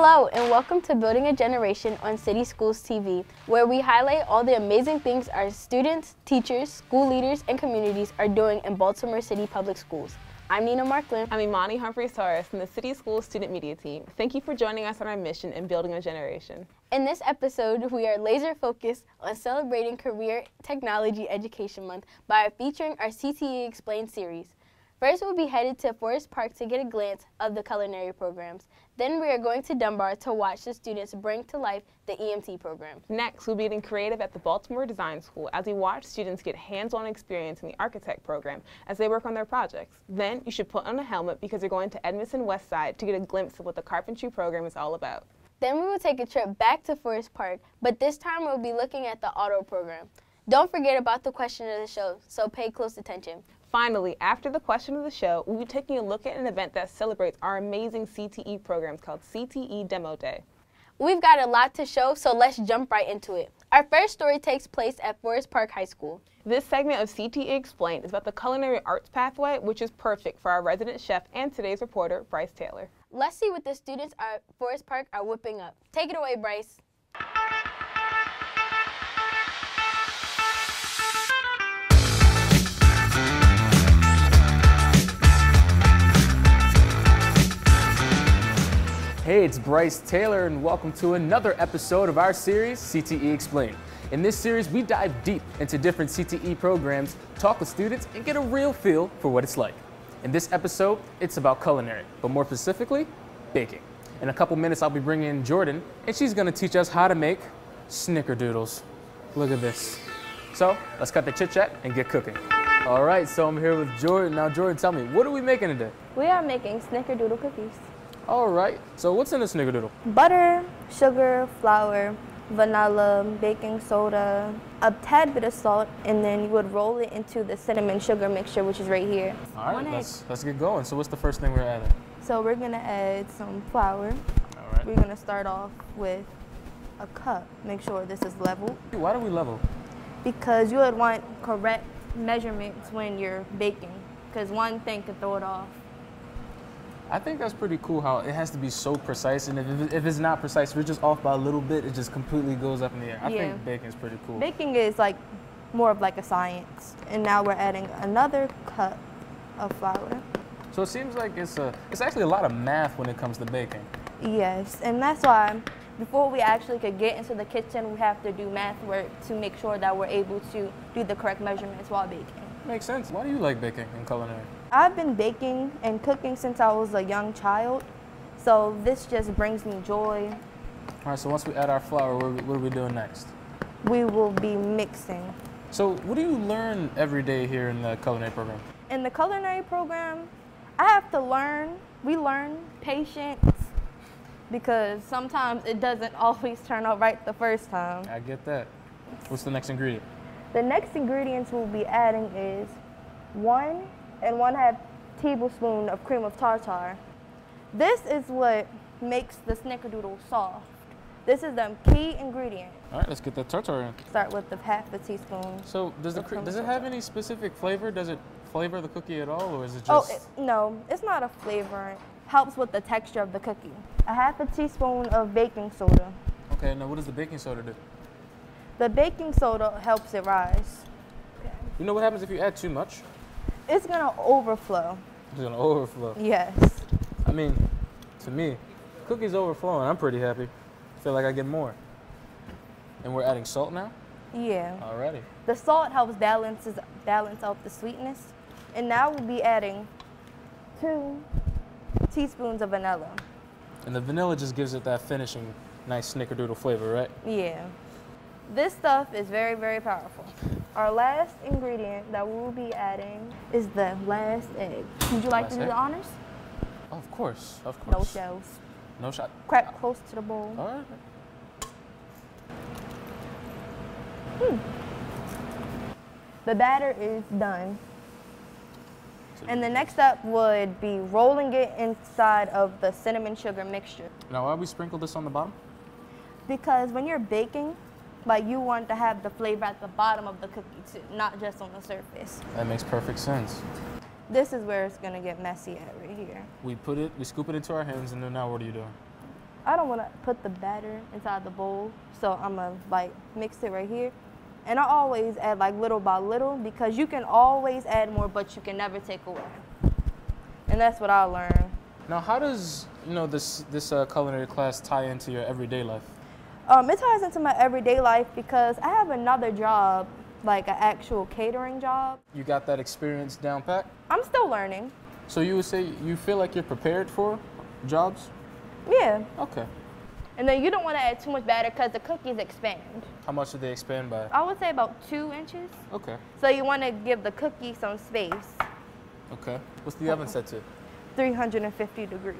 Hello, and welcome to Building a Generation on City Schools TV, where we highlight all the amazing things our students, teachers, school leaders, and communities are doing in Baltimore City Public Schools. I'm Nina Markland. I'm Imani Humphreys Torres from the City Schools Student Media Team. Thank you for joining us on our mission in building a generation. In this episode, we are laser focused on celebrating Career Technology Education Month by featuring our CTE Explained series. First, we'll be headed to Forest Park to get a glance of the culinary programs. Then we are going to Dunbar to watch the students bring to life the EMT program. Next, we'll be getting creative at the Baltimore Design School as we watch students get hands-on experience in the architect program as they work on their projects. Then, you should put on a helmet because you're going to Edmondson West Side to get a glimpse of what the carpentry program is all about. Then we will take a trip back to Forest Park, but this time we'll be looking at the auto program. Don't forget about the question of the show, so pay close attention. Finally, after the question of the show, we'll be taking a look at an event that celebrates our amazing CTE programs called CTE Demo Day. We've got a lot to show, so let's jump right into it. Our first story takes place at Forest Park High School. This segment of CTE Explained is about the culinary arts pathway, which is perfect for our resident chef and today's reporter, Bryce Taylor. Let's see what the students at Forest Park are whipping up. Take it away, Bryce. Hey, it's Bryce Taylor, and welcome to another episode of our series, CTE Explained. In this series, we dive deep into different CTE programs, talk with students, and get a real feel for what it's like. In this episode, it's about culinary, but more specifically, baking. In a couple minutes, I'll be bringing in Jordan, and she's gonna teach us how to make snickerdoodles. Look at this. So, let's cut the chit chat and get cooking. All right, so I'm here with Jordan. Now, Jordan, tell me, what are we making today? We are making snickerdoodle cookies. All right, so what's in a snickerdoodle? Butter, sugar, flour, vanilla, baking soda, a tad bit of salt, and then you would roll it into the cinnamon sugar mixture, which is right here. All right, let's, let's get going. So what's the first thing we're adding? So we're gonna add some flour. All right. We're gonna start off with a cup. Make sure this is level Why do we level? because you would want correct measurements when you're baking because one thing could throw it off. I think that's pretty cool how it has to be so precise, and if, if it's not precise, if it's just off by a little bit, it just completely goes up in the air. I Yeah. think is pretty cool. Baking is like more of like a science. And now we're adding another cup of flour. So it seems like it's a, it's actually a lot of math when it comes to baking. Yes, and that's why before we actually could get into the kitchen, we have to do math work to make sure that we're able to do the correct measurements while baking. Makes sense. Why do you like baking and culinary? I've been baking and cooking since I was a young child, so this just brings me joy. All right, so once we add our flour, what are we, what are we doing next? We will be mixing. So what do you learn every day here in the culinary program? In the culinary program, I have to learn, we learn patience because sometimes it doesn't always turn out right the first time. I get that. What's the next ingredient? The next ingredients we'll be adding is one and one half tablespoon of cream of tartar. This is what makes the snickerdoodle soft. This is the key ingredient. All right, let's get that tartar in. Start with the half a teaspoon. So does the Of cre- cream does it have any specific flavor? Does it flavor the cookie at all, or is it oh, just? Oh, it, no, it's not a flavor. It helps with the texture of the cookie. A half a teaspoon of baking soda. Okay, now what does the baking soda do? The baking soda helps it rise. You know what happens if you add too much? It's gonna overflow. It's gonna overflow. Yes. I mean, to me, cookies overflowing. I'm pretty happy. feel like I get more. And we're adding salt now. Yeah. Alrighty. The salt helps balances balance out the sweetness. And now we'll be adding two teaspoons of vanilla. And the vanilla just gives it that finishing nice snickerdoodle flavor, right? Yeah. This stuff is very, very powerful. Our last ingredient that we'll be adding is the last egg. Would you like Last to do egg? the honors? Of course, of course. No shells. No shot. Crack close to the bowl. All right. Hmm. The batter is done. And the next step would be rolling it inside of the cinnamon sugar mixture. Now, why we sprinkle this on the bottom? Because when you're baking, like you want to have the flavor at the bottom of the cookie too, not just on the surface. That makes perfect sense. This is where it's gonna get messy at right here. We put it, we scoop it into our hands, and then now what are you doing? I don't want to put the batter inside the bowl, so I'm gonna like mix it right here. And I always add like little by little because you can always add more, but you can never take away. And that's what I learned. Now, how does you know this this uh, culinary class tie into your everyday life? Um, it ties into my everyday life because I have another job, like an actual catering job. You got that experience down pat. I'm still learning. So you would say you feel like you're prepared for jobs? Yeah. Okay. And then you don't want to add too much batter because the cookies expand. How much do they expand by? I would say about two inches. Okay. So you want to give the cookie some space. Okay. What's the oven set to? 350 degrees.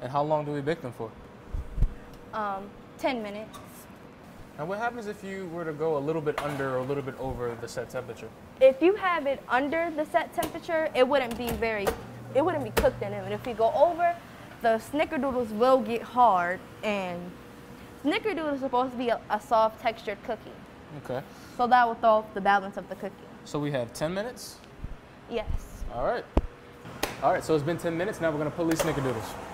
And how long do we bake them for? Um, 10 minutes. And what happens if you were to go a little bit under or a little bit over the set temperature? If you have it under the set temperature, it wouldn't be very, it wouldn't be cooked in it. And if you go over, the snickerdoodles will get hard. And snickerdoodle is supposed to be a, a soft textured cookie. Okay. So that will throw off the balance of the cookie. So we have 10 minutes. Yes. All right. All right, so it's been 10 minutes. Now we're gonna pull these snickerdoodles.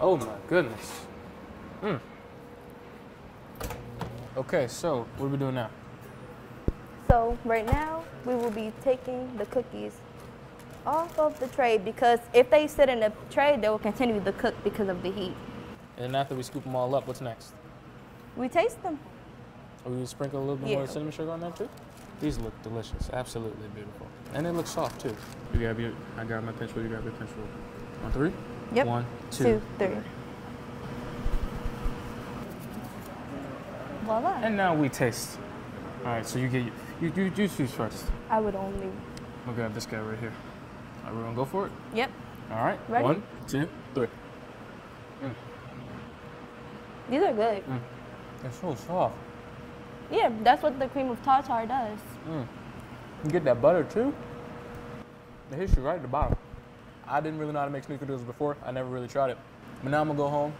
Oh my goodness. Mm. Okay, so what are we doing now? So right now, we will be taking the cookies off of the tray because if they sit in the tray, they will continue to cook because of the heat. And then after we scoop them all up, what's next? We taste them. Are we sprinkle a little bit Yeah. more cinnamon sugar on that too? These look delicious, absolutely beautiful. And they look soft too. You grab your, I grab my pinch roll, you grab your pinch roll. On three? Yep. One, two. Two, three. Voila. And now we taste. All right, so you get, you, you, you choose first. I would only. We'll grab this guy right here. All right, we're gonna go for it? Yep. All right, Ready? one, two, three. Mm. These are good. Mm. They're so soft. Yeah, that's what the cream of tartar does. Mm. You get that butter too. It hits you right at the bottom. I didn't really know how to make snickerdoodles before. I never really tried it. But now I'm gonna go home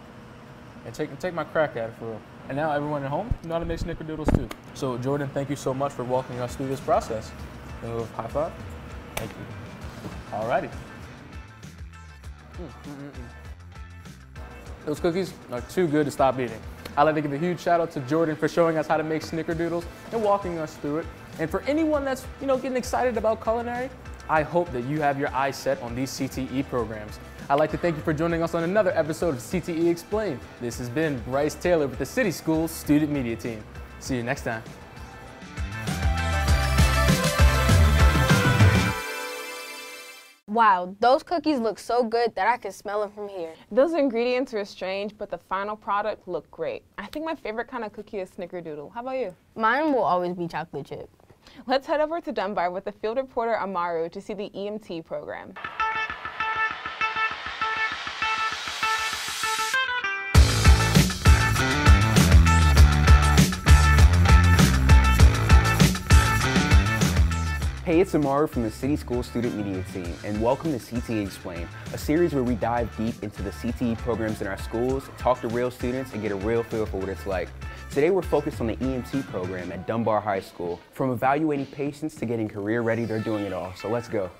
and take take my crack at it for real. And now everyone at home know how to make snickerdoodles too. So Jordan, thank you so much for walking us through this process. Uh, high five. Thank you. Alrighty. Mm, mm, mm, mm. Those cookies are too good to stop eating. I'd like to give a huge shout out to Jordan for showing us how to make snickerdoodles and walking us through it. And for anyone that's, you know, getting excited about culinary, I hope that you have your eyes set on these CTE programs. I'd like to thank you for joining us on another episode of CTE Explained. This has been Bryce Taylor with the City Schools Student Media Team. See you next time. Wow, those cookies look so good that I can smell them from here. Those ingredients were strange, but the final product looked great. I think my favorite kind of cookie is snickerdoodle. How about you? Mine will always be chocolate chip. Let's head over to Dunbar with the field reporter Amaru to see the EMT program. Hey, it's Amaru from the City School Student Media Team, and welcome to CTE Explain, a series where we dive deep into the CTE programs in our schools, talk to real students, and get a real feel for what it's like. Today, we're focused on the EMT program at Dunbar High School. From evaluating patients to getting career ready, they're doing it all. So let's go.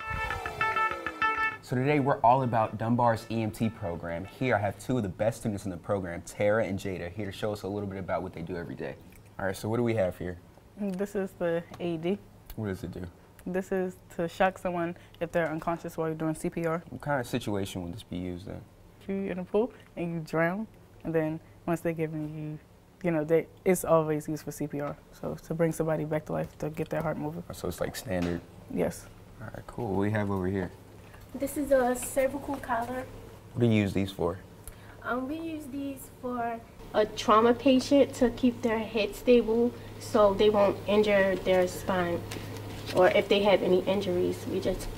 So today, we're all about Dunbar's EMT program. Here, I have two of the best students in the program, Tara and Jada, here to show us a little bit about what they do every day. All right, so what do we have here? This is the AED. What does it do? This is to shock someone if they're unconscious while you're doing CPR. What kind of situation would this be used in? If you're in a pool and you drown, and then once they're given you, you know, they, it's always used for CPR. So to bring somebody back to life to get their heart moving. So it's like standard. Yes. All right, cool. What do we have over here? This is a cervical collar. What do you use these for? Um, we use these for a trauma patient to keep their head stable so they won't injure their spine. Or if they have any injuries, we just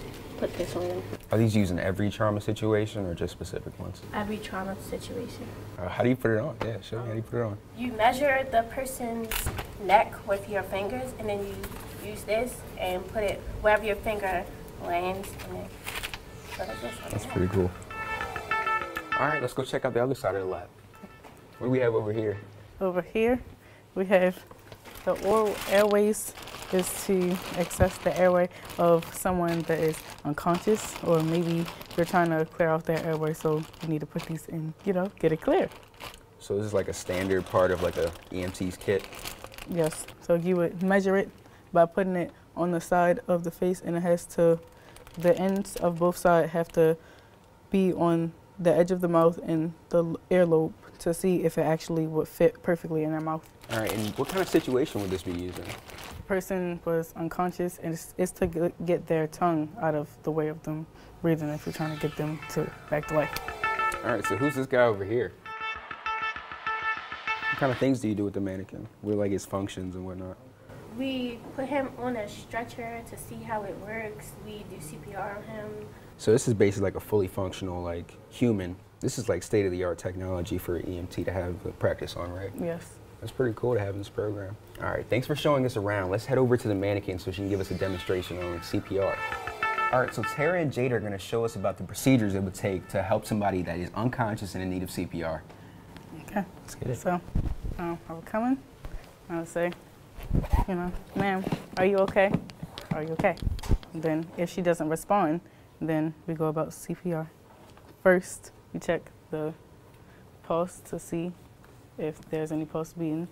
put this on them. Are these used in every trauma situation or just specific ones? Every trauma situation. Uh, how do you put it on? Yeah, show me how do you put it on. You measure the person's neck with your fingers and then you use this and put it wherever your finger lands and then put it this on That's pretty cool. All right, let's go check out the other side of the lab. What do we have over here? Over here, we have The oral airways is to access the airway of someone that is unconscious or maybe you're trying to clear out their airway so you need to put these in, you know, get it clear. So this is like a standard part of like a EMT's kit. Yes. So you would measure it by putting it on the side of the face and it has to, the ends of both sides have to be on the edge of the mouth and the earlobe to see if it actually would fit perfectly in their mouth. All right, and what kind of situation would this be used in? Person was unconscious and it's, it's to get their tongue out of the way of them breathing if you're trying to get them to back to life. All right, so who's this guy over here? What kind of things do you do with the mannequin? What are like its functions and whatnot? We put him on a stretcher to see how it works. We do CPR on him. So this is basically like a fully functional like human. This is like state of the art technology for EMT to have uh, practice on, right? Yes. That's pretty cool to have in this program. All right, thanks for showing us around. Let's head over to the mannequin so she can give us a demonstration on CPR. All right, so Tara and Jade are gonna show us about the procedures it would take to help somebody that is unconscious and in need of CPR. Okay. Let's get it. So, um, I would come in, I would say, you know, ma'am, are you okay? Are you okay? And then if she doesn't respond, then we go about CPR. First, we check the pulse to see if there's any pulse beating.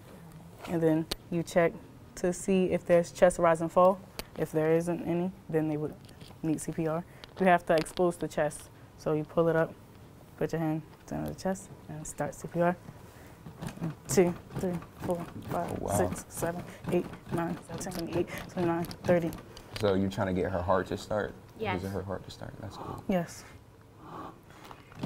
And then you check to see if there's chest rise and fall. If there isn't any, then they would need CPR. You have to expose the chest. So you pull it up, put your hand down the chest, and start CPR. One, Two, three, four, five, Oh, wow. six, seven, eight, nine, 28, 29, 30. So you're trying to get her heart to start? Yes. Is it her heart to start? That's cool. Yes.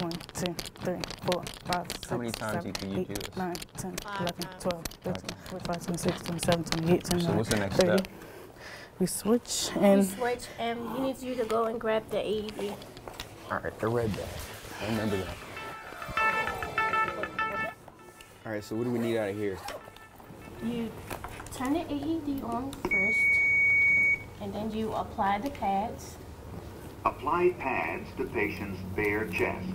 One, two, three, four, five, six, How many times seven, do you eight, do this? nine, 10, Five 11, times. 12, 13, 14, 26, 27, 28, 29, So what's the next 30. step? We switch and... we and switch, and he needs you to go and grab the E AED. All right, I read that. I remember that. All right, so what do we need out of here? You turn the AED on first, and then you apply the pads. Apply pads to patient's bare chest.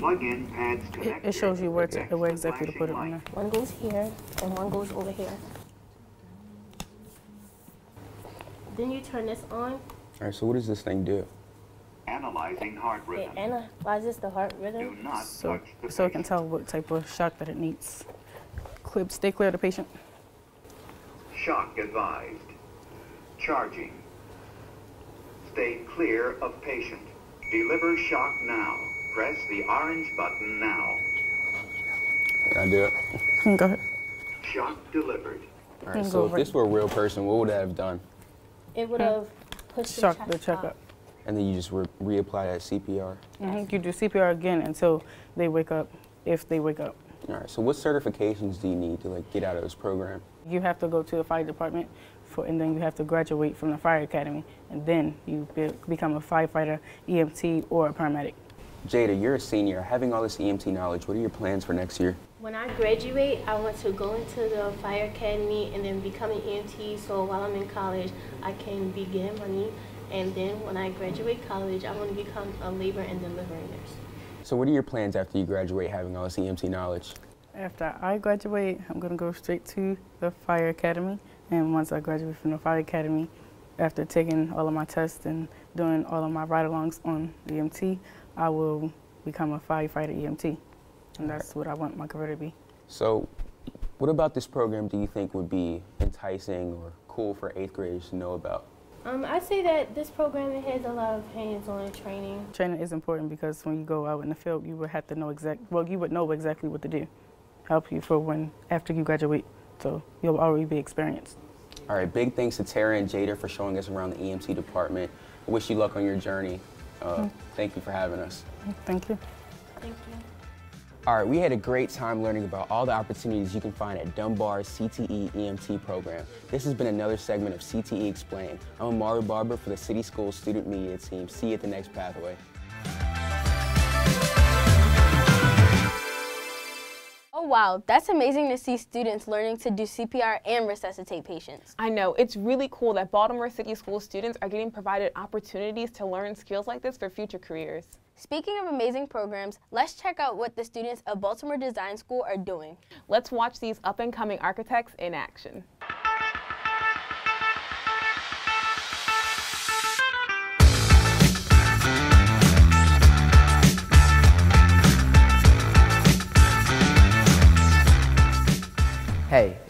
Plug in pads it, it shows you where, to, where exactly to put it on there. One goes here, and one goes over here. Then you turn this on. All right, so what does this thing do? Analyzing heart rhythm. It rhythm. analyzes the heart rhythm. Do rhythm. not So, touch the so it can tell what type of shock that it needs. Clear, stay clear of the patient. Shock advised. Charging. Stay clear of patient. Deliver shock now. Press the orange button now. Can I do it? Hmm, Go ahead. Shock delivered. All right, so if this were a real person, what would it have done? It would have pushed Shock the the chest checkup. up. And then you just re- reapply that CPR. hmm You do CPR again until they wake up, if they wake up. All right, so what certifications do you need to like get out of this program? You have to go to the fire department, for, and then you have to graduate from the fire academy, and then you be, become a firefighter, EMT, or a paramedic. Jada, you're a senior. Having all this EMT knowledge, what are your plans for next year? When I graduate, I want to go into the fire academy and then become an EMT. So while I'm in college, I can be getting money. And then when I graduate college, I want to become a labor and delivery nurse. So what are your plans after you graduate having all this EMT knowledge? After I graduate, I'm going to go straight to the fire academy. And once I graduate from the fire academy, after taking all of my tests and doing all of my ride-alongs on EMT, I will become a firefighter EMT. And that's what I want my career to be. So what about this program do you think would be enticing or cool for eighth graders to know about? Um, I say that this program has a lot of hands-on training. Training is important because when you go out in the field, you would have to know exact. Well, you would know exactly what to do, help you for when after you graduate. So you'll already be experienced. All right, big thanks to Tara and Jada for showing us around the EMT department. I wish you luck on your journey. Uh, thank you for having us. Thank you. Thank you. All right, we had a great time learning about all the opportunities you can find at Dunbar's CTE EMT program. This has been another segment of CTE Explained. I'm Amari Barber for the City Schools Student Media Team. See you at the next pathway. Wow, that's amazing to see students learning to do CPR and resuscitate patients. I know, it's really cool that Baltimore City School students are getting provided opportunities to learn skills like this for future careers. Speaking of amazing programs, let's check out what the students of Baltimore Design School are doing. Let's watch these up and coming architects in action.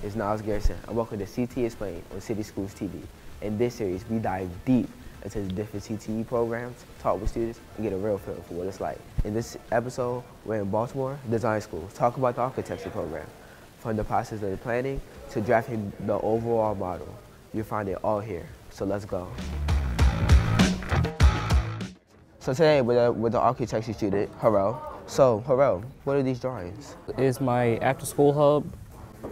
It's Niles Garrison, and welcome to CT Explained on City Schools TV. In this series, we dive deep into the different CTE programs, talk with students, and get a real feel for what it's like. In this episode, we're in Baltimore Design School, talk about the architecture program, from the process of the planning to drafting the overall model. You'll find it all here, so let's go. So today, with, with the architecture student, Harel. So, Harel, what are these drawings? It's my after school hub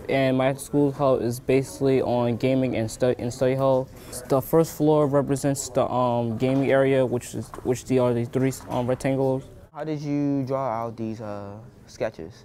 and my school hall is basically on gaming and, stu- and study hall. The first floor represents the um, gaming area, which is which the are the three um, rectangles. How did you draw out these uh, sketches?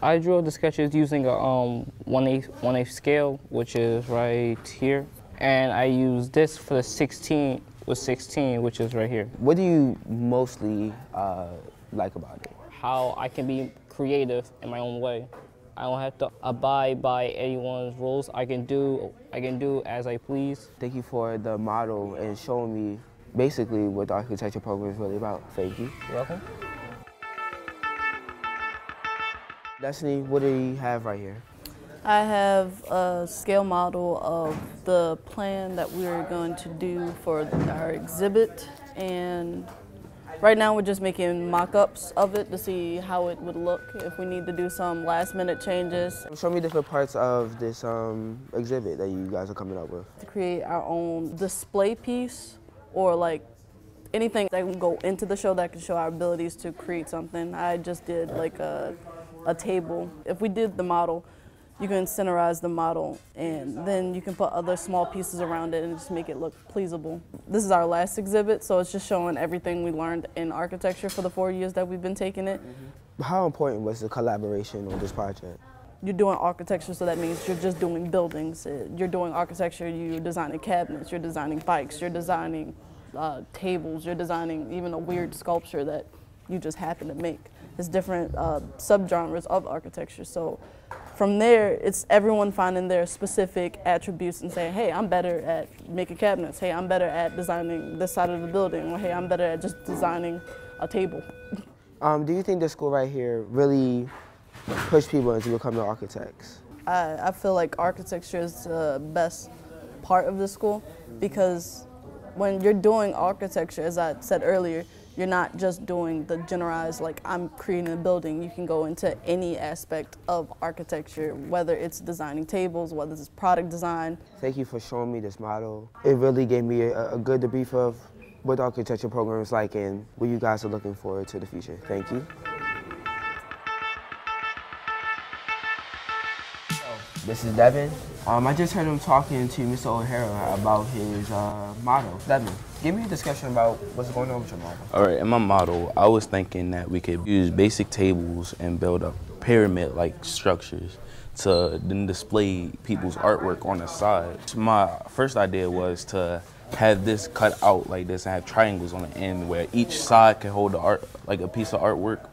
I drew the sketches using a um, one eighth one eighth scale, which is right here, and I used this for the 16 with 16, which is right here. What do you mostly uh, like about it? How I can be creative in my own way. I don't have to abide by anyone's rules. I can do I can do as I please. Thank you for the model and showing me basically what the architecture program is really about. Thank you. You're welcome. Destiny, what do you have right here? I have a scale model of the plan that we're going to do for our exhibit and right now we're just making mock-ups of it to see how it would look if we need to do some last minute changes. Show me different parts of this um, exhibit that you guys are coming up with. To create our own display piece or like anything that can go into the show that can show our abilities to create something. I just did like a, a table. If we did the model, you can centerize the model and then you can put other small pieces around it and just make it look pleasable. This is our last exhibit, so it's just showing everything we learned in architecture for the four years that we've been taking it. How important was the collaboration on this project? You're doing architecture, so that means you're just doing buildings. You're doing architecture, you're designing cabinets, you're designing bikes, you're designing uh, tables, you're designing even a weird sculpture that you just happen to make. It's different uh, subgenres of architecture. So from there, it's everyone finding their specific attributes and saying, hey, I'm better at making cabinets. Hey, I'm better at designing this side of the building. Or hey, I'm better at just designing a table. Um, do you think the school right here really pushed people into becoming architects? I, I feel like architecture is the best part of the school because when you're doing architecture, as I said earlier, you're not just doing the generalized, like I'm creating a building. You can go into any aspect of architecture, whether it's designing tables, whether it's product design. Thank you for showing me this model. It really gave me a, a good debrief of what the architecture program is like and what you guys are looking forward to the future. Thank you. This is Devin. Um, I just heard him talking to Mr. O'Hara about his uh, model. Devin, give me a discussion about what's going on with your model. All right, in my model, I was thinking that we could use basic tables and build up pyramid-like structures to then display people's artwork on the side. My first idea was to have this cut out like this and have triangles on the end where each side can hold the art, like a piece of artwork.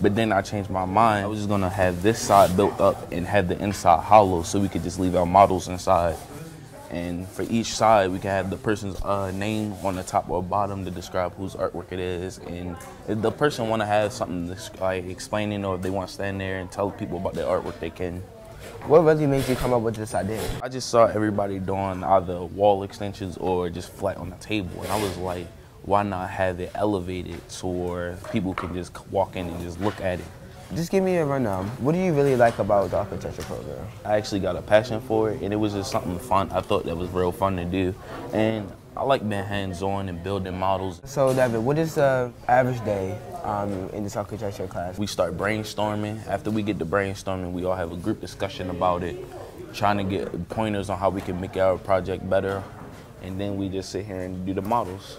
But then I changed my mind. I was just gonna have this side built up and have the inside hollow so we could just leave our models inside. And for each side, we can have the person's uh, name on the top or bottom to describe whose artwork it is. And if the person want to have something like explaining, or if they want to stand there and tell people about their artwork, they can. What really made you come up with this idea? I just saw everybody doing either wall extensions or just flat on the table, and I was like, why not have it elevated so people can just walk in and just look at it. Just give me a rundown. What do you really like about the architecture program? I actually got a passion for it, and it was just something fun. I thought that was real fun to do, and I like being hands-on and building models. So, David, what is the average day um, in this architecture class? We start brainstorming. After we get to brainstorming, we all have a group discussion about it, trying to get pointers on how we can make our project better, and then we just sit here and do the models.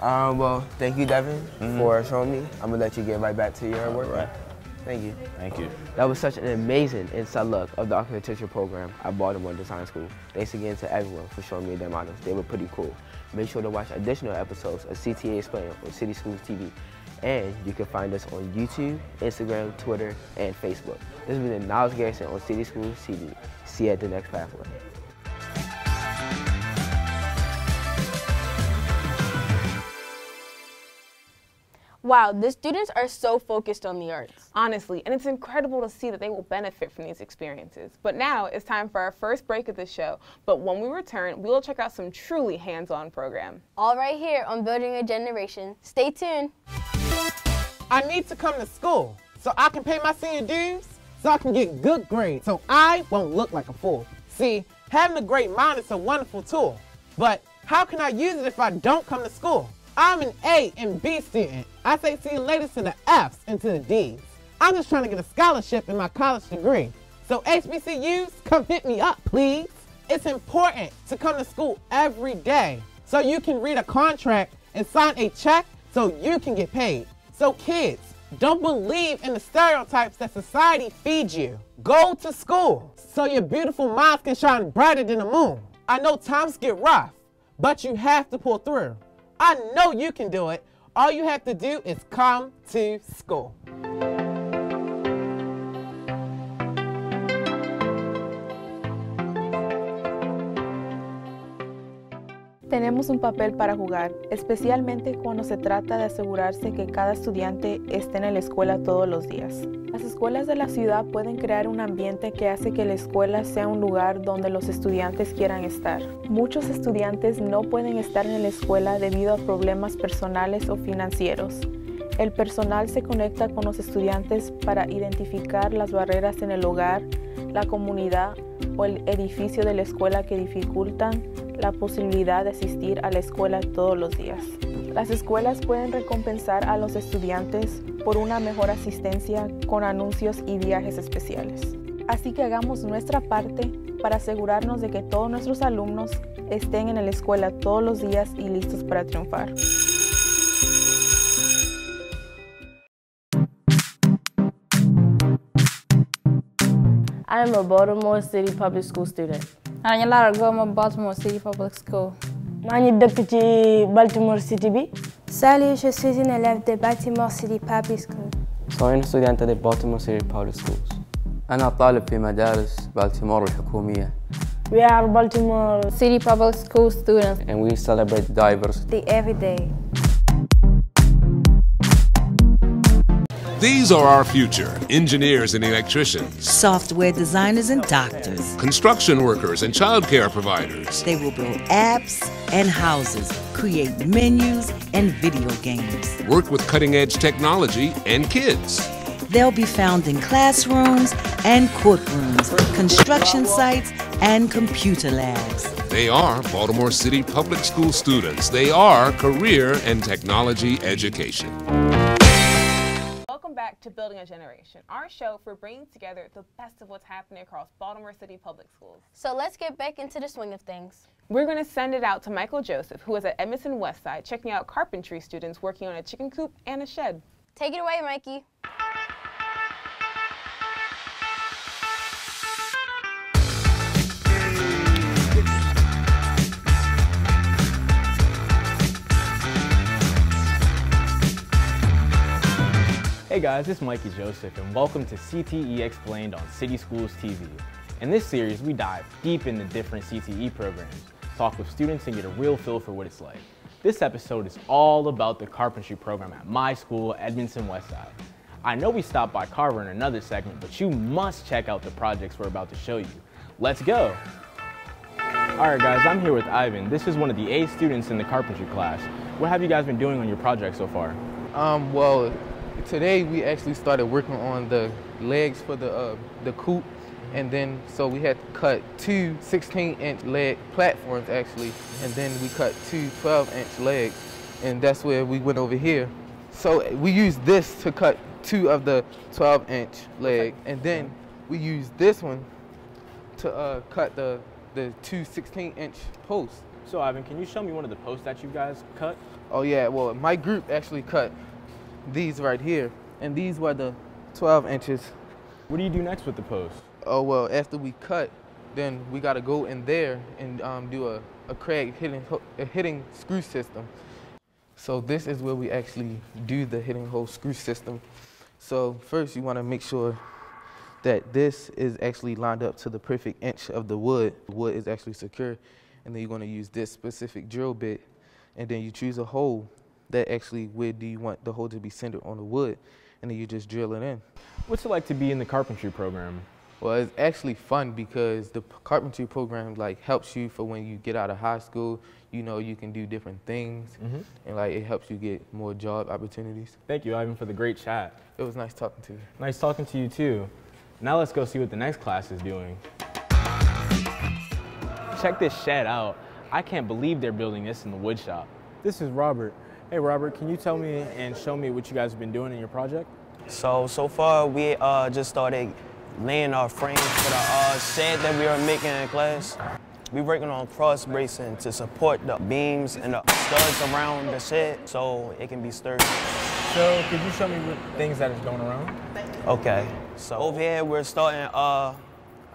Um, well, thank you, Devin, Mhm. for showing me. I'm gonna let you get right back to your work. Thank you. Thank you. That was such an amazing inside look of the architecture program at Baltimore Design School. Thanks again to everyone for showing me their models. They were pretty cool. Make sure to watch additional episodes of CTE Explain on City Schools TV. And you can find us on YouTube, Instagram, Twitter, and Facebook. This has been Niles Garrison on City Schools TV. See you at the next pathway. Wow, the students are so focused on the arts. Honestly, and it's incredible to see that they will benefit from these experiences. But now it's time for our first break of the show. But when we return, we will check out some truly hands-on program. All right here on Building a Generation. Stay tuned. I need to come to school so I can pay my senior dues, so I can get good grades, so I won't look like a fool. See, having a great mind is a wonderful tool, but how can I use it if I don't come to school? I'm an A and B student. I say see you later to the F's and to the D's. I'm just trying to get a scholarship in my college degree. So HBCUs, come hit me up, please. It's important to come to school every day so you can read a contract and sign a check so you can get paid. So kids, don't believe in the stereotypes that society feeds you. Go to school so your beautiful minds can shine brighter than the moon. I know times get rough, but you have to pull through. I know you can do it. All you have to do is come to school. Tenemos un papel para jugar, especialmente cuando se trata de asegurarse que cada estudiante esté en la escuela todos los días. Las escuelas de la ciudad pueden crear un ambiente que hace que la escuela sea un lugar donde los estudiantes quieran estar. Muchos estudiantes no pueden estar en la escuela debido a problemas personales o financieros. El personal se conecta con los estudiantes para identificar las barreras en el hogar, la comunidad o el edificio de la escuela que dificultan la posibilidad de asistir a la escuela todos los días. Las escuelas pueden recompensar a los estudiantes por una mejor asistencia con anuncios y viajes especiales. Así que hagamos nuestra parte para asegurarnos de que todos nuestros alumnos estén en la escuela todos los días y listos para triunfar. I am a Baltimore City Public School student. Ana Lara Goma, Baltimore City Public School. maa ngi dëkk ci Baltimore City bi. Salut, je suis une élève de Baltimore City Public School. Soy un estudiante de Baltimore City Public Schools. أنا طالب في مدارس بالتيمور الحكومية. We are Baltimore City Public School students. And we celebrate diversity every day. These are our future engineers and electricians, software designers and doctors, construction workers and childcare providers. They will build apps and houses, create menus and video games, work with cutting edge technology and kids. They'll be found in classrooms and courtrooms, construction sites, and computer labs. They are Baltimore City Public School students. They are career and technology education. Back to Building a Generation, our show for bringing together the best of what's happening across Baltimore City Public Schools. So let's get back into the swing of things. We're going to send it out to Michael Joseph, who is at Edmondson Westside, checking out carpentry students working on a chicken coop and a shed. Take it away, Mikey. Hey guys, it's Mikey Joseph and welcome to CTE Explained on City Schools TV. In this series, we dive deep into different CTE programs, talk with students and get a real feel for what it's like. This episode is all about the carpentry program at my school, Edmondson Westside. I know we stopped by Carver in another segment, but you must check out the projects we're about to show you. Let's go! Alright guys, I'm here with Ivan. This is one of the A students in the carpentry class. What have you guys been doing on your project so far? Um, well, today we actually started working on the legs for the uh, the coop and then so we had to cut two 16 inch leg platforms actually. And then we cut two 12 inch legs. And that's where we went over here. So we used this to cut two of the 12 inch leg. And then we used this one to uh, cut the the two 16 inch posts. So ivan can you show me one of the posts that you guys cut? Oh yeah. Well my group actually cut these right here and these were the 12 inches. What do you do next with the post? Oh, well, after we cut, then we got to go in there and um, do a, a Kreg hitting, a hitting screw system. So this is where we actually do the hitting hole screw system. So first you want to make sure that this is actually lined up to the perfect inch of the wood. The wood is actually secure. And then you're going to use this specific drill bit. And then you choose a hole that actually, where do you want the hole to be centered on the wood? And then you just drill it in. What's it like to be in the carpentry program? Well, it's actually fun because the carpentry program like helps you for when you get out of high school. You know, you can do different things, mm -hmm. and like it helps you get more job opportunities. Thank you, Ivan, for the great chat. It was nice talking to you. Nice talking to you too. Now let's go see what the next class is doing. Check this shed out. I can't believe they're building this in the wood shop. This is Robert. Hey Robert, can you tell me and show me what you guys have been doing in your project? So, so far we uh, just started laying our frames for the uh, shed that we are making in class. We're working on cross bracing to support the beams and the studs around the shed so it can be sturdy. So could you show me what things that is going around? Okay, so over here we're starting uh,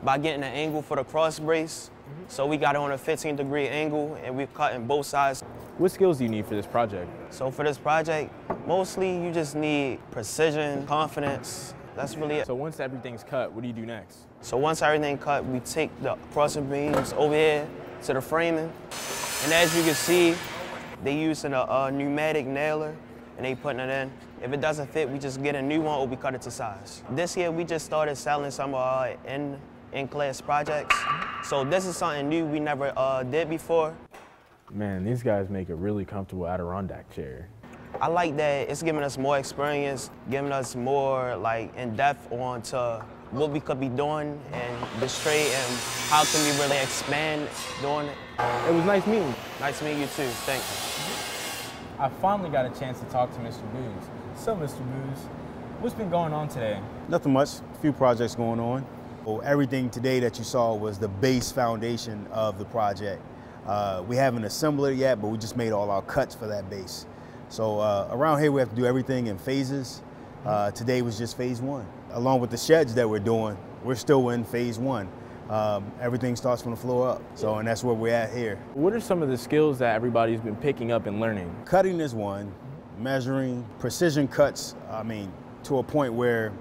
by getting an angle for the cross brace. Mm -hmm. So we got it on a 15 degree angle and we're cutting both sides. What skills do you need for this project? So for this project, mostly you just need precision, confidence, that's really it. So once everything's cut, what do you do next? So once everything cut, we take the crossing beams over here to the framing. And as you can see, they using a, a pneumatic nailer and they putting it in. If it doesn't fit, we just get a new one or we cut it to size. This year, we just started selling some of our in, in-class projects. So this is something new we never uh, did before. Man, these guys make a really comfortable Adirondack chair. I like that it's giving us more experience, giving us more like in depth on to what we could be doing and the straight and how can we really expand doing it. It was nice meeting you. Nice meeting you too. Thank you. I finally got a chance to talk to Mr. Booz. So, Mr. Booz, what's been going on today? Nothing much. A few projects going on. Well, everything today that you saw was the base foundation of the project. Uh, we haven't assembled it yet, but we just made all our cuts for that base. So uh, around here we have to do everything in phases. Uh, today was just phase one. Along with the sheds that we're doing, we're still in phase one. Um, everything starts from the floor up. So, and that's where we're at here. What are some of the skills that everybody's been picking up and learning? Cutting is one, measuring, precision cuts, I mean, to a point where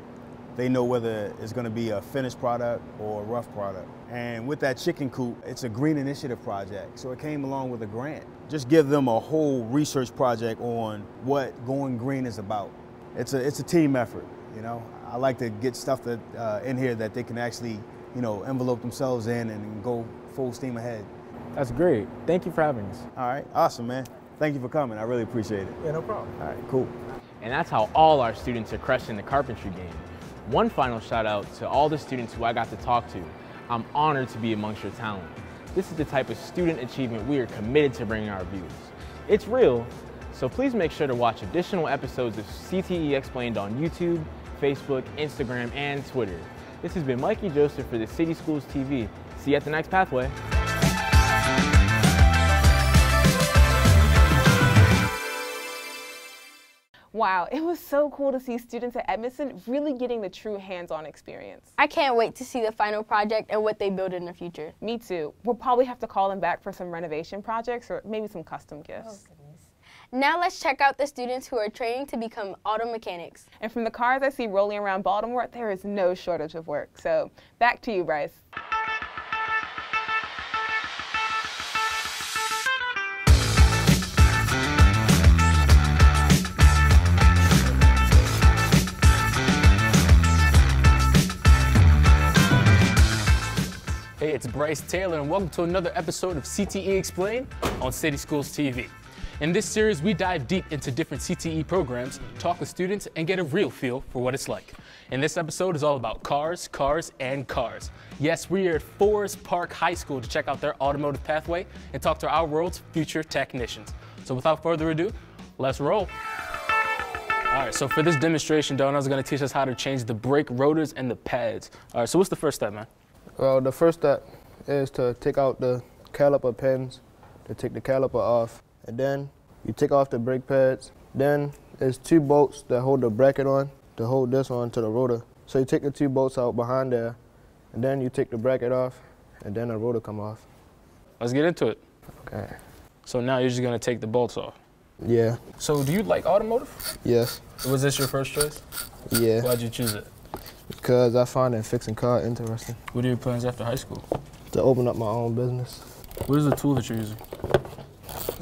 they know whether it's going to be a finished product or a rough product. And with that chicken coop, it's a green initiative project. So it came along with a grant. Just give them a whole research project on what going green is about. It's a, it's a team effort, you know. I like to get stuff that, uh, in here that they can actually, you know, envelope themselves in and go full steam ahead. That's great. Thank you for having us. All right, awesome, man. Thank you for coming. I really appreciate it. Yeah, no problem. All right, cool. And that's how all our students are crushing the carpentry game. One final shout out to all the students who I got to talk to. I'm honored to be amongst your talent. This is the type of student achievement we are committed to bringing our views. It's real, so please make sure to watch additional episodes of CTE Explained on YouTube, Facebook, Instagram, and Twitter. This has been Mikey Joseph for the City Schools TV. See you at the next pathway. Wow, it was so cool to see students at Edmondson really getting the true hands-on experience. I can't wait to see the final project and what they build in the future. Me too. We'll probably have to call them back for some renovation projects or maybe some custom gifts. Oh, now let's check out the students who are training to become auto mechanics. And from the cars I see rolling around Baltimore, there is no shortage of work. So back to you, Bryce. Hey, it's Bryce Taylor, and welcome to another episode of CTE Explained on City Schools TV. In this series, we dive deep into different CTE programs, talk with students, and get a real feel for what it's like. And this episode is all about cars, cars, and cars. Yes, we are at Forest Park High School to check out their automotive pathway and talk to our world's future technicians. So without further ado, let's roll. All right, so for this demonstration, Donald's gonna teach us how to change the brake rotors and the pads. All right, so what's the first step, man? Well, the first step is to take out the caliper pins, to take the caliper off, and then you take off the brake pads. Then there's two bolts that hold the bracket on. to hold this on to the rotor. So you take the two bolts out behind there, and then you take the bracket off, and then the rotor come off. Let's get into it. Okay. So now you're just gonna take the bolts off. Yeah. So do you like automotive? Yes. Was this your first choice? Yeah. Why'd you choose it? Because I find fixing car interesting. What are your plans after high school? To open up my own business. What is the tool that you're using?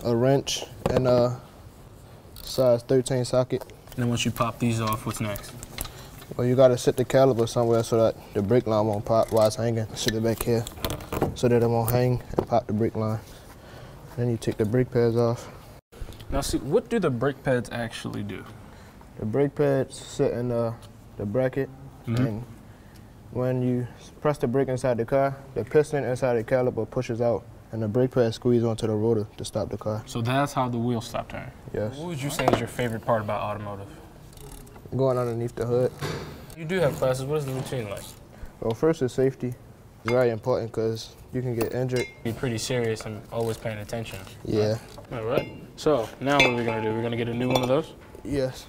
A wrench and a size 13 socket. And then once you pop these off, what's next? Well, you gotta sit the caliper somewhere so that the brake line won't pop while it's hanging. Sit it back here so that it won't hang and pop the brake line. Then you take the brake pads off. Now see, what do the brake pads actually do? The brake pads sit in the, the bracket Mhm. and when you press the brake inside the car, the piston inside the caliper pushes out and the brake pad squeeze onto the rotor to stop the car. So that's how the wheels stop turning. Yes. What would you say is your favorite part about automotive? Going underneath the hood. You do have classes. What is the routine like? Well, first is safety. It's very important because you can get injured. Be pretty serious and always paying attention. Yeah. All right. So now what are we gonna do? We're gonna get a new one of those. Yes.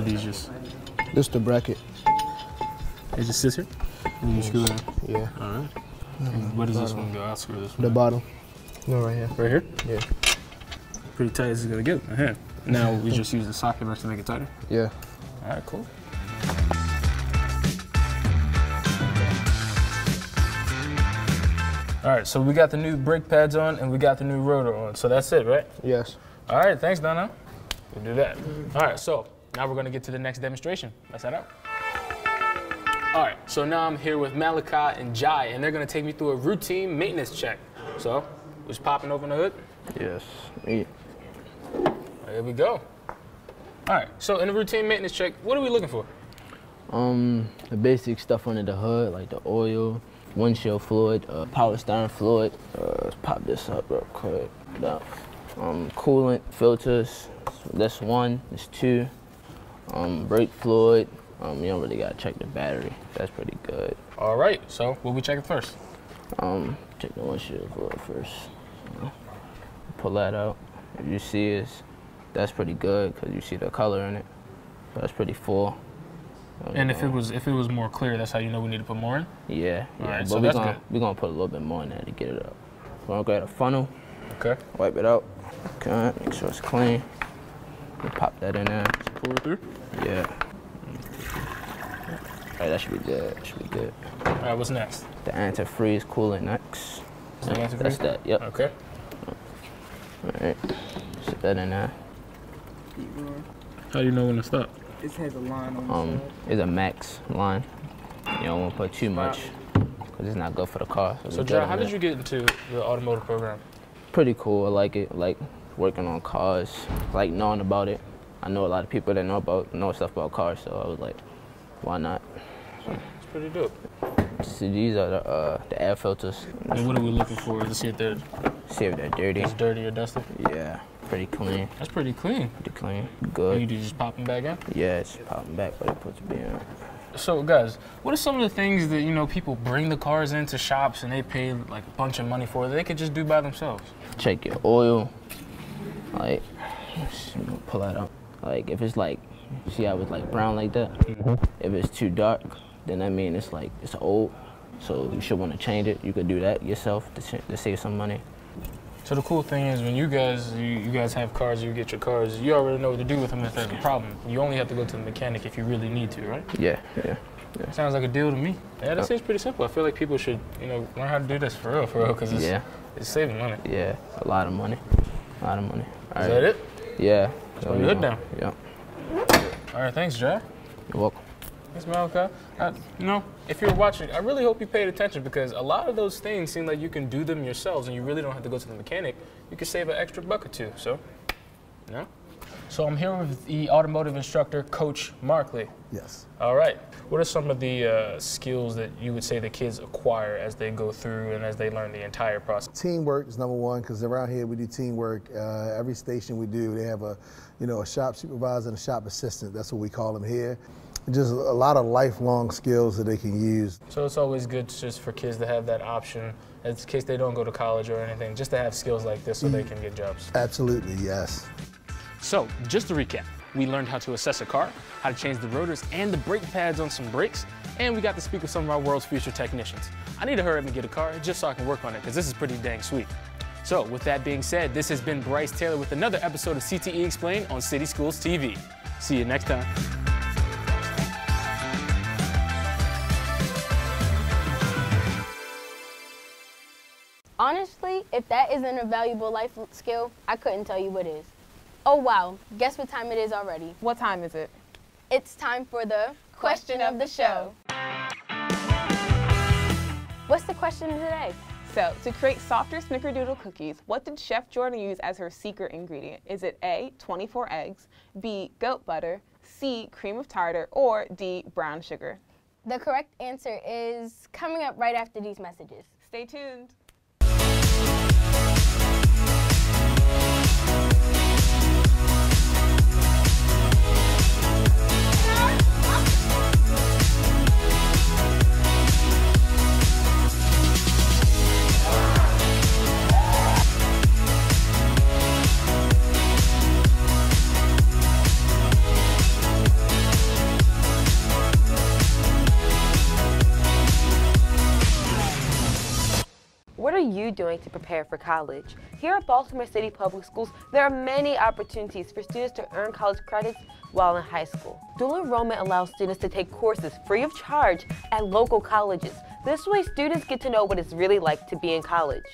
Or these just This the bracket. it just sits here. And you screw it. in? Yeah. All right. And where does this one go? I'll screw this one. The bottom. No, right here. Right here. Yeah. Pretty tight as it's gonna get. Uh-huh. Now we just use the socket wrench to make it tighter. Yeah. All right. Cool. All right, so we got the new brake pads on and we got the new rotor on. So that's it, right? Yes. All right, thanks, Donna. We'll do that. All right, so now we're gonna get to the next demonstration. Let's head out. All right, so now I'm here with Malachi and Jai, and they're gonna take me through a routine maintenance check. So, was popping open the hood? Yes. Me. Here we go. All right, so in a routine maintenance check, what are we looking for? Um, the basic stuff under the hood, like the oil, windshield fluid, uh, power steering fluid. Uh, let's pop this up real quick. Now, um, coolant filters. That's one. That's two. Um, brake fluid. Um, you don't really gotta check the battery. That's pretty good. All right, so what we checking first? Um, check the windshield fluid first. Pull that out. If you see it's, that's pretty good because you see the color in it. That's pretty full. Uh, And if it was if it was more clear, that's how you know we need to put more in. yeah, All yeah. right, but so we're gonna good. we're gonna put a little bit more in there to get it up. We're gonna grab a funnel. Okay. Wipe it out. Okay, make sure it's clean. We pop that in there. Pour it through. Yeah. All right, that should be good. That should be good. All right, what's next? The antifreeze coolant next. Is that That's that. Yep. Okay. All right. Sit that in there. How do you know when to stop? It has a line on Um, it's a max line. You don't want to put too much because it's not good for the car. So, we Jai, how did there. you get into the automotive program? Pretty cool. I like it. I like working on cars. I like knowing about it. I know a lot of people that know about know stuff about cars, so I was like, why not? It's pretty dope. So these are the uh, the air filters. And what are we looking for to see if they're See if they're dirty. it's dirty or dusty? Yeah, pretty clean. That's pretty clean. Pretty clean. And you Good. do just pop them back in? Yeah, it's popping back, but it puts me in. So, guys, what are some of the things that you know people bring the cars into shops and they pay like a bunch of money for that they could just do by themselves? Check your oil. Like, pull that out. Like, if it's like, see how it's like brown like that? Mm-hmm. If it's too dark, then that means it's like, it's old. So you should want to change it. You could do that yourself to, ch- to save some money. So the cool thing is when you guys you, you guys have cars, you get your cars, you already know what to do with them if there's a problem. You only have to go to the mechanic if you really need to, right? Yeah, yeah. Sounds like a deal to me. Yeah, that Yeah. seems pretty simple. I feel like people should, you know, learn how to do this for real, for real, because it's, Yeah. it's saving money. Yeah, a lot of money. A lot of money. Is that it? Yeah. Put your hood down. Yeah. All right, thanks, Jay. You're welcome. Thanks, Malachi. Uh, you know, if you're watching, I really hope you paid attention because a lot of those things seem like you can do them yourselves and you really don't have to go to the mechanic. You can save an extra buck or two. So, you know? So I'm here with the automotive instructor, Coach Markley. Yes. All right. What are some of the uh, skills that you would say the kids acquire as they go through and as they learn the entire process? Teamwork is number one because around here we do teamwork. Uh, every station we do, they have a, you know, a shop supervisor and a shop assistant. That's what we call them here. just a lot of lifelong skills that they can use. So it's always good just for kids to have that option in case they don't go to college or anything, just to have skills like this so they can get jobs. Absolutely, yes. So, just to recap, we learned how to assess a car, how to change the rotors and the brake pads on some brakes, and we got to speak with some of our world's future technicians. I need to hurry up and get a car just so I can work on it because this is pretty dang sweet. So, with that being said, this has been Bryce Taylor with another episode of CTE Explained on City Schools TV. See you next time. Honestly, if that isn't a valuable life skill, I couldn't tell you what is. Oh wow, guess what time it is already? What time is it? It's time for the question of the show. What's the question today? So, to create softer snickerdoodle cookies, what did Chef Jordan use as her secret ingredient? Is it A, 24 eggs, B, goat butter, C, cream of tartar, or D, brown sugar? The correct answer is coming up right after these messages. Stay tuned. What are you doing to prepare for college? Here at Baltimore City Public Schools, there are many opportunities for students to earn college credits while in high school. Dual enrollment allows students to take courses free of charge at local colleges. This way, students get to know what it's really like to be in college.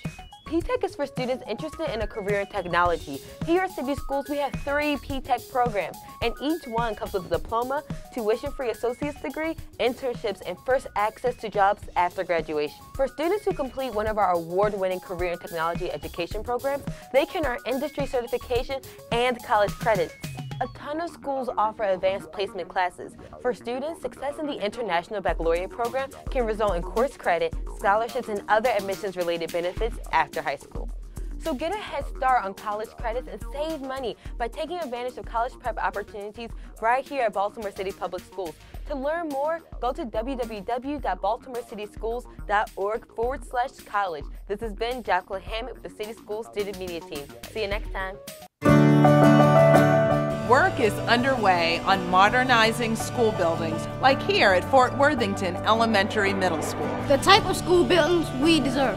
P-TECH is for students interested in a career in technology. Here at City Schools, we have three P-TECH programs, and each one comes with a diploma, tuition-free associate's degree, internships, and first access to jobs after graduation. For students who complete one of our award-winning career and technology education programs, they can earn industry certification and college credits. A ton of schools offer advanced placement classes. For students, success in the International Baccalaureate program can result in course credit, scholarships, and other admissions related benefits after high school. So get a head start on college credits and save money by taking advantage of college prep opportunities right here at Baltimore City Public Schools. To learn more, go to www.baltimorecityschoolsorg forward slash college. This has been Jacqueline Hammett with the City Schools Student Media Team. See you next time. Work is underway on modernizing school buildings, like here at Fort Worthington Elementary Middle School. The type of school buildings we deserve.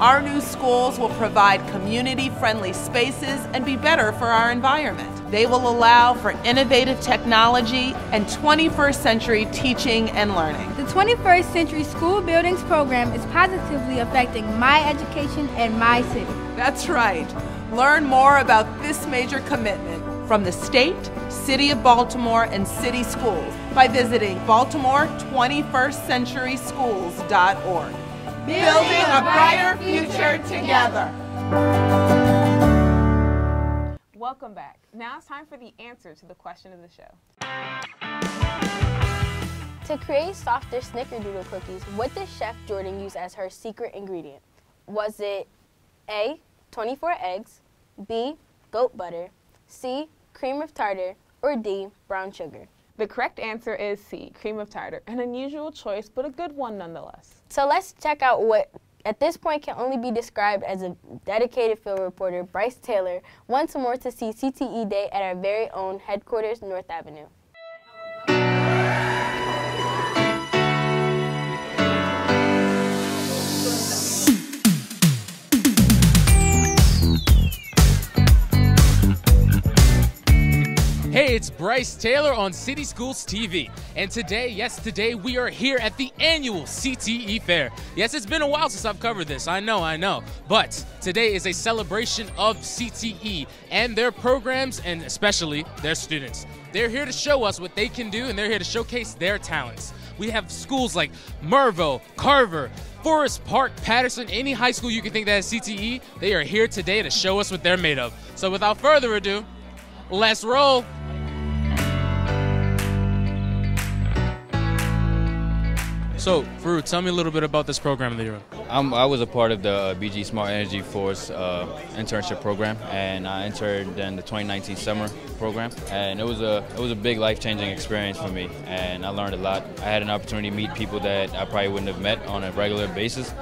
Our new schools will provide community friendly spaces and be better for our environment. They will allow for innovative technology and 21st century teaching and learning. The 21st Century School Buildings program is positively affecting my education and my city. That's right. Learn more about this major commitment from the state, City of Baltimore, and city schools by visiting baltimore21stcenturyschools.org. Building a brighter future together. Welcome back. Now it's time for the answer to the question of the show. To create softer snickerdoodle cookies, what did Chef Jordan use as her secret ingredient? Was it A, 24 eggs, B, goat butter, C, cream of tartar, or D, brown sugar? The correct answer is C, cream of tartar. An unusual choice, but a good one nonetheless. So let's check out what at this point can only be described as a dedicated field reporter, Bryce Taylor, once more to see CTE Day at our very own headquarters, North Avenue. Hey, it's Bryce Taylor on City Schools TV. And today, yes, today we are here at the annual CTE Fair. Yes, it's been a while since I've covered this. I know, I know. But today is a celebration of CTE and their programs and especially their students. They're here to show us what they can do and they're here to showcase their talents. We have schools like Mervo, Carver, Forest Park, Patterson, any high school you can think that has CTE, they are here today to show us what they're made of. So without further ado, let's roll. So, Farouk, tell me a little bit about this program that you're in. I'm, I was a part of the uh, BG Smart Energy Force uh, internship program, and I entered in the 2019 summer program, and it was a it was a big life changing experience for me, and I learned a lot. I had an opportunity to meet people that I probably wouldn't have met on a regular basis,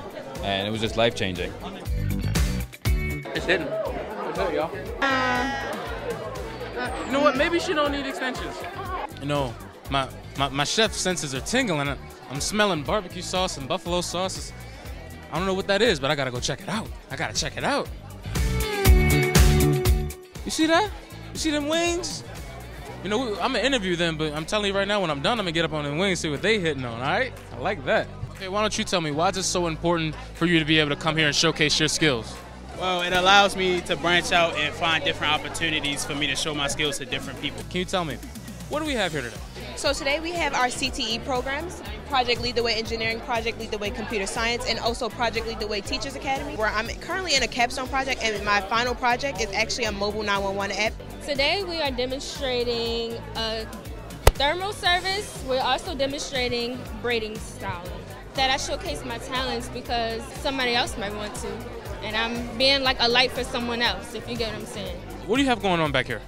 and it was just life changing. It's hidden. What's up, y'all? you know what? Maybe she don't need extensions. You know, my, my, my chef senses are tingling. I'm smelling barbecue sauce and buffalo sauce. I don't know what that is, but I gotta go check it out. I gotta check it out. You see that? You see them wings? You know, I'm gonna interview them, but I'm telling you right now, when I'm done, I'm gonna get up on the wings, see what they hitting on. All right? I like that. Okay, why don't you tell me why is it so important for you to be able to come here and showcase your skills? Well, it allows me to branch out and find different opportunities for me to show my skills to different people. Can you tell me, what do we have here today? So today we have our CTE programs, Project Lead the Way Engineering, Project Lead the Way Computer Science, and also Project Lead the Way Teachers Academy, where I'm currently in a capstone project, and my final project is actually a mobile 911 app. Today we are demonstrating a thermal service. We're also demonstrating braiding styling. That I showcase my talents because somebody else might want to. And I'm being like a light for someone else, if you get what I'm saying. What do you have going on back here?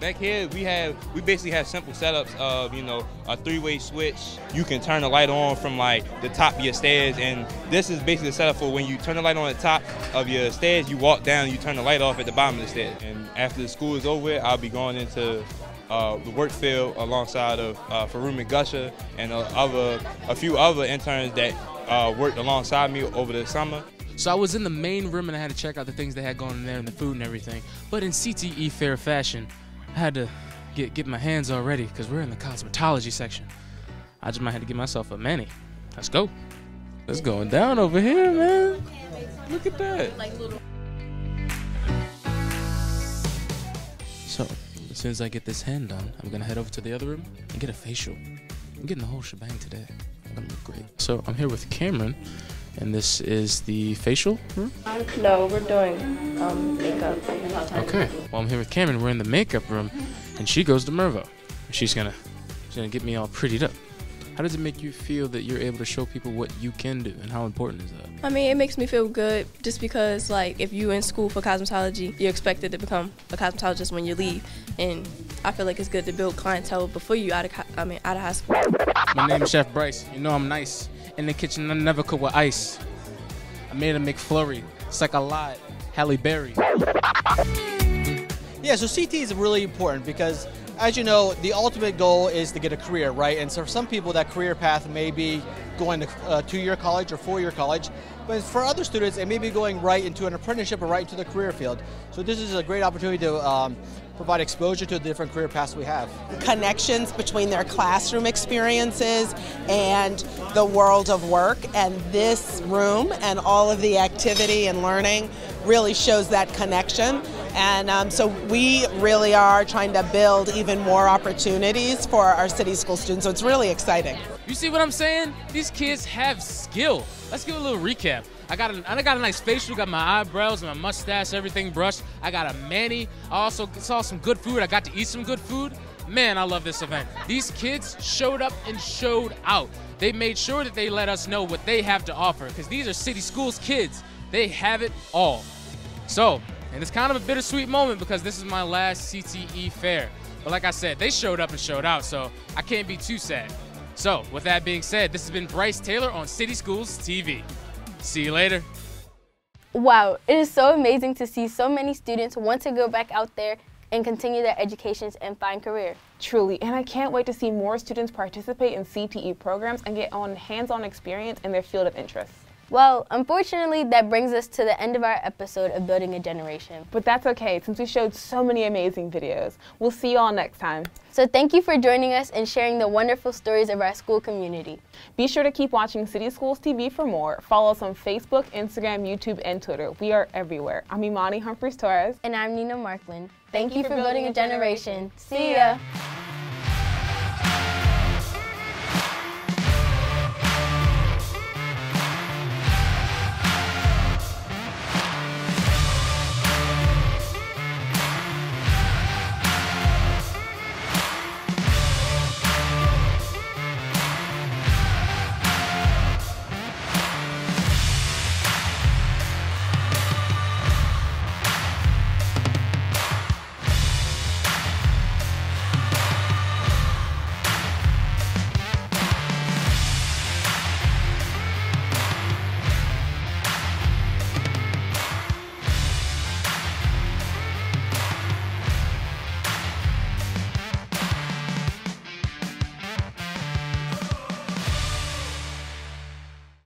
Back here, we have we basically have simple setups of you know a three-way switch. You can turn the light on from like the top of your stairs, and this is basically the setup for when you turn the light on at the top of your stairs. You walk down, you turn the light off at the bottom of the stairs. And after the school is over, I'll be going into uh, the work field alongside of uh, Farouk Gusher and uh, other a few other interns that uh, worked alongside me over the summer. So I was in the main room and I had to check out the things they had going in there and the food and everything. But in CTE fair fashion, I had to get get my hands all ready because we're in the cosmetology section. I just might have to give myself a mani. Let's go. It's going down over here, man. Look at that. So, as soon as I get this hand done, I'm gonna head over to the other room and get a facial. I'm getting the whole shebang today. I'm gonna look great. So I'm here with Cameron, and this is the facial room. No, we're doing um, makeup. Okay. Well, I'm here with Cameron. We're in the makeup room, and she goes to Mervo. She's gonna, she's gonna get me all prettied up. How does it make you feel that you're able to show people what you can do, and how important is that? I mean, it makes me feel good just because, like, if you're in school for cosmetology, you're expected to become a cosmetologist when you leave, and I feel like it's good to build clientele before you out of, co- I mean, out of high school. My name is Chef Bryce. You know I'm nice. In the kitchen, I never cook with ice. I made a McFlurry. It's like a lot. Halle Berry. Yeah, so CTE is really important because, as you know, the ultimate goal is to get a career, right? And so for some people, that career path may be going to uh, two-year college or four-year college, but for other students, it may be going right into an apprenticeship or right into the career field. So this is a great opportunity to um, provide exposure to the different career paths we have. connections between their classroom experiences and the world of work. And this room and all of the activity and learning really shows that connection. And um, so we really are trying to build even more opportunities for our city school students. So it's really exciting. You see what I'm saying? These kids have skill. Let's give a little recap. I got I got a nice facial, got my eyebrows and my mustache, everything brushed. I got a mani. I also saw some good food. I got to eat some good food. Man, I love this event. These kids showed up and showed out. They made sure that they let us know what they have to offer because these are city schools kids. They have it all. So, and it's kind of a bittersweet moment because this is my last CTE fair. But like I said, they showed up and showed out, so I can't be too sad. So, with that being said, this has been Bryce Taylor on City Schools TV. See you later. Wow, it is so amazing to see so many students want to go back out there and continue their educations and find career. Truly, and I can't wait to see more students participate in CTE programs and get on hands-on experience in their field of interest. Well, unfortunately, that brings us to the end of our episode of Building a Generation. But that's okay, since we showed so many amazing videos. We'll see you all next time. So thank you for joining us and sharing the wonderful stories of our school community. Be sure to keep watching City Schools TV for more. Follow us on Facebook, Instagram, YouTube, and Twitter. We are everywhere. I'm Imani Humphreys Torres. And I'm Nina Markland. Thank, you, for, building, a generation. See ya.